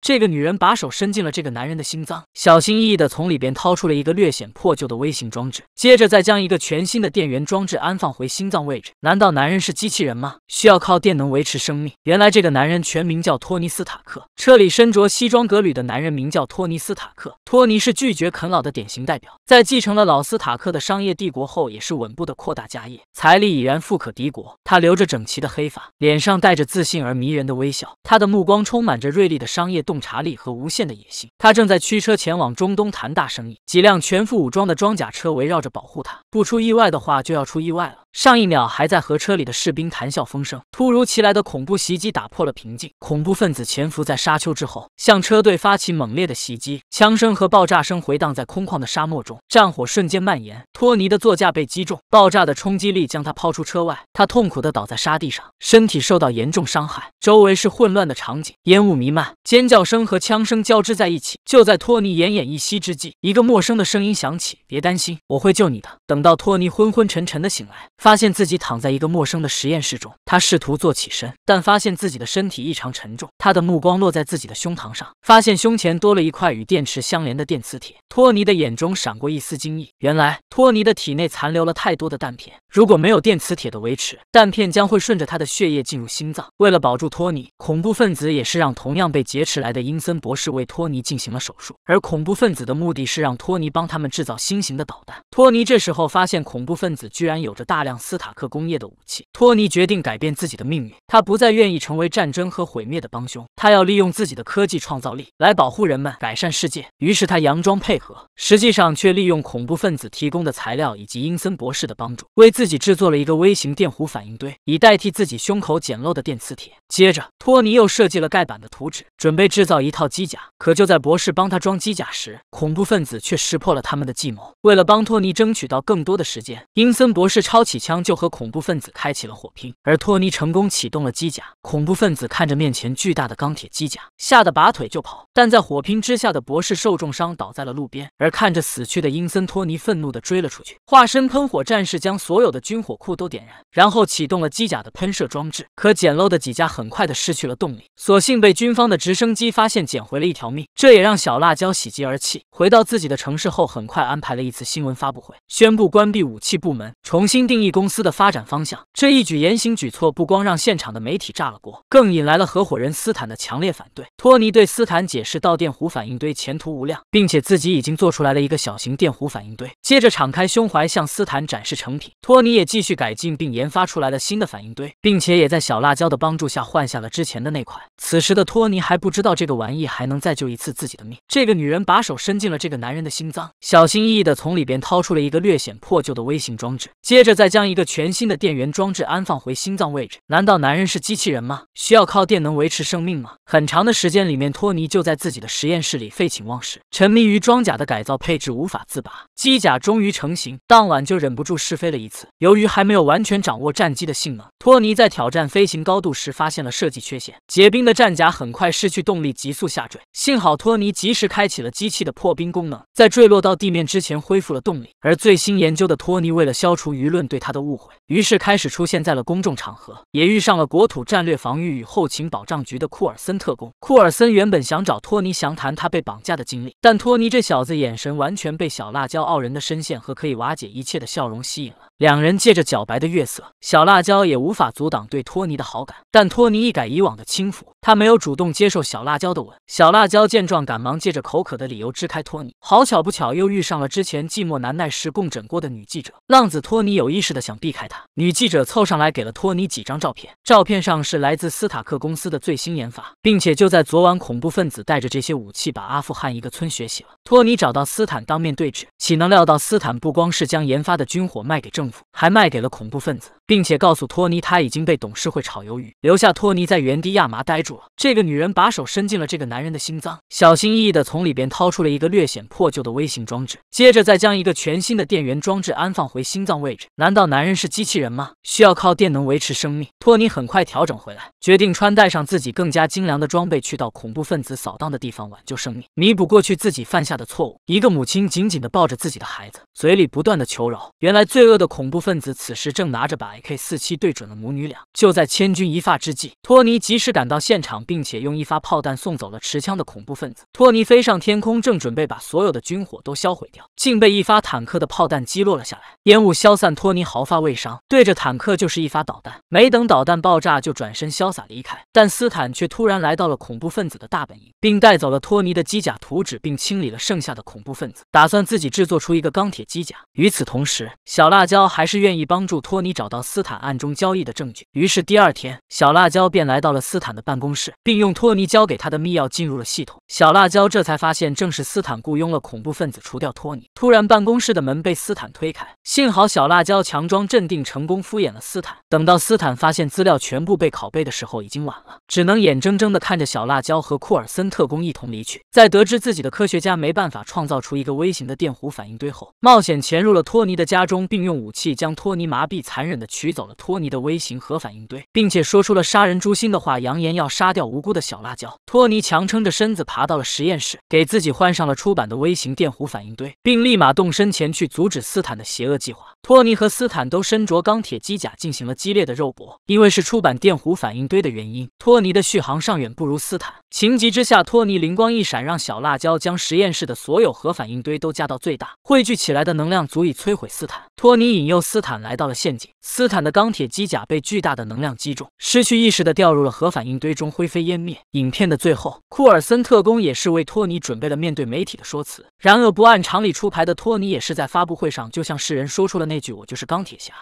这个女人把手伸进了这个男人的心脏，小心翼翼地从里边掏出了一个略显破旧的微型装置，接着再将一个全新的电源装置安放回心脏位置。难道男人是机器人吗？需要靠电能维持生命？原来这个男人全名叫托尼斯塔克。车里身着西装革履的男人名叫托尼斯塔克。托尼是拒绝啃老的典型代表，在继承了老斯塔克的商业帝国后，也是稳步的扩大家业，财力已然富可敌国。他留着整齐的黑发，脸上带着自信而迷人的微笑，他的目光充满着锐利的商业洞察力和无限的野心。他正在驱车前往中东谈大生意，几辆全副武装的装甲车围绕着保护他。不出意外的话，就要出意外了。上一秒还在和车里的士兵谈笑风生，突如其来的恐怖袭击打破了平静。恐怖分子潜伏在沙丘之后，向车队发起猛烈的袭击，枪声和爆炸声回荡在空旷的沙漠中，战火瞬间蔓延。托尼的座驾被击中，爆炸的冲击力将他抛出车外，他痛苦的倒在沙地上，身体受到严重伤害。周围是混乱的场景，烟雾弥漫，尖叫声和枪声交织在一起。就在托尼奄奄一息之际，一个陌生的声音响起：“别担心，我会救你的。”等到托尼昏昏沉沉的醒来。发现自己躺在一个陌生的实验室中，他试图坐起身，但发现自己的身体异常沉重。他的目光落在自己的胸膛上，发现胸前多了一块与电池相连的电磁铁。托尼的眼中闪过一丝惊异，原来托尼的体内残留了太多的弹片，如果没有电磁铁的维持，弹片将会顺着他的血液进入心脏。为了保住托尼，恐怖分子也是让同样被劫持来的阴森博士为托尼进行了手术，而恐怖分子的目的是让托尼帮他们制造新型的导弹。托尼这时候发现恐怖分子居然有着大量。斯塔克工业的武器，托尼决定改变自己的命运。他不再愿意成为战争和毁灭的帮凶，他要利用自己的科技创造力来保护人们，改善世界。于是他佯装配合，实际上却利用恐怖分子提供的材料以及阴森博士的帮助，为自己制作了一个微型电弧反应堆，以代替自己胸口简陋的电磁铁。接着，托尼又设计了盖板的图纸，准备制造一套机甲。可就在博士帮他装机甲时，恐怖分子却识破了他们的计谋。为了帮托尼争取到更多的时间，阴森博士抄起。枪就和恐怖分子开启了火拼，而托尼成功启动了机甲。恐怖分子看着面前巨大的钢铁机甲，吓得拔腿就跑。但在火拼之下的博士受重伤，倒在了路边。而看着死去的阴森，托尼愤怒地追了出去。化身喷火战士将所有的军火库都点燃，然后启动了机甲的喷射装置。可简陋的机甲很快的失去了动力，所幸被军方的直升机发现，捡回了一条命。这也让小辣椒喜极而泣。回到自己的城市后，很快安排了一次新闻发布会，宣布关闭武器部门，重新定义。公司的发展方向，这一举言行举措不光让现场的媒体炸了锅，更引来了合伙人斯坦的强烈反对。托尼对斯坦解释，到电弧反应堆前途无量，并且自己已经做出来了一个小型电弧反应堆。接着敞开胸怀向斯坦展示成品。托尼也继续改进并研发出来了新的反应堆，并且也在小辣椒的帮助下换下了之前的那款。此时的托尼还不知道这个玩意还能再救一次自己的命。这个女人把手伸进了这个男人的心脏，小心翼翼地从里边掏出了一个略显破旧的微型装置，接着再将将。一个全新的电源装置安放回心脏位置，难道男人是机器人吗？需要靠电能维持生命吗？很长的时间里面，托尼就在自己的实验室里废寝忘食，沉迷于装甲的改造配置，无法自拔。机甲终于成型，当晚就忍不住试飞了一次。由于还没有完全掌握战机的性能，托尼在挑战飞行高度时发现了设计缺陷，结冰的战甲很快失去动力，急速下坠。幸好托尼及时开启了机器的破冰功能，在坠落到地面之前恢复了动力。而最新研究的托尼，为了消除舆论对他他的误会，于是开始出现在了公众场合，也遇上了国土战略防御与后勤保障局的库尔森特工。库尔森原本想找托尼详谈他被绑架的经历，但托尼这小子眼神完全被小辣椒傲人的声线和可以瓦解一切的笑容吸引了。两人借着皎白的月色，小辣椒也无法阻挡对托尼的好感。但托尼一改以往的轻浮，他没有主动接受小辣椒的吻。小辣椒见状，赶忙借着口渴的理由支开托尼。好巧不巧，又遇上了之前寂寞难耐时共枕过的女记者浪子托尼，有意识的想避开他。女记者凑上来给了托尼几张照片，照片上是来自斯塔克公司的最新研发，并且就在昨晚，恐怖分子带着这些武器把阿富汗一个村血洗了。托尼找到斯坦当面对质，岂能料到斯坦不光是将研发的军火卖给政还卖给了恐怖分子，并且告诉托尼他已经被董事会炒鱿鱼，留下托尼在原地亚麻呆住了。这个女人把手伸进了这个男人的心脏，小心翼翼地从里边掏出了一个略显破旧的微型装置，接着再将一个全新的电源装置安放回心脏位置。难道男人是机器人吗？需要靠电能维持生命？托尼很快调整回来，决定穿戴上自己更加精良的装备，去到恐怖分子扫荡的地方挽救生命，弥补过去自己犯下的错误。一个母亲紧紧地抱着自己的孩子，嘴里不断的求饶。原来，罪恶的恐恐怖分子此时正拿着把 AK 四七对准了母女俩。就在千钧一发之际，托尼及时赶到现场，并且用一发炮弹送走了持枪的恐怖分子。托尼飞上天空，正准备把所有的军火都销毁掉，竟被一发坦克的炮弹击落了下来。烟雾消散，托尼毫发未伤，对着坦克就是一发导弹。没等导弹爆炸，就转身潇洒离开。但斯坦却突然来到了恐怖分子的大本营，并带走了托尼的机甲图纸，并清理了剩下的恐怖分子，打算自己制作出一个钢铁机甲。与此同时，小辣椒还是愿意帮助托尼找到斯坦暗中交易的证据。于是第二天，小辣椒便来到了斯坦的办公室，并用托尼交给他的密钥进入了系统。小辣椒这才发现，正是斯坦雇佣了恐怖分子除掉托尼。突然，办公室的门被斯坦推开，幸好小辣椒强装镇定，成功敷衍了斯坦。等到斯坦发现资料全部被拷贝的时候，已经晚了，只能眼睁睁地看着小辣椒和库尔森特工一同离去。在得知自己的科学家没办法创造出一个微型的电弧反应堆后，冒险潜入了托尼的家中，并用武器将托尼麻痹，残忍地取走了托尼的微型核反应堆，并且说出了杀人诛心的话，扬言要杀掉无辜的小辣椒。托尼强撑着身子爬到了实验室，给自己换上了出版的微型电弧反应堆，并立马动身前去阻止斯坦的邪恶计划。托尼和斯坦都身着钢铁机甲，进行了激烈的肉搏。因为是出版电弧反应堆的原因，托尼的续航上远不如斯坦。情急之下，托尼灵光一闪，让小辣椒将实验室的所有核反应堆都加到最大，汇聚起来的能量足以摧毁斯坦。托尼引诱斯坦来到了陷阱，斯坦的钢铁机甲被巨大的能量击中，失去意识的掉入了核反应堆中，灰飞烟灭。影片的最后，库尔森特工也是为托尼准备了面对媒体的说辞。然而，不按常理出牌的托尼也是在发布会上就向世人说出了那句“我就是钢铁侠”。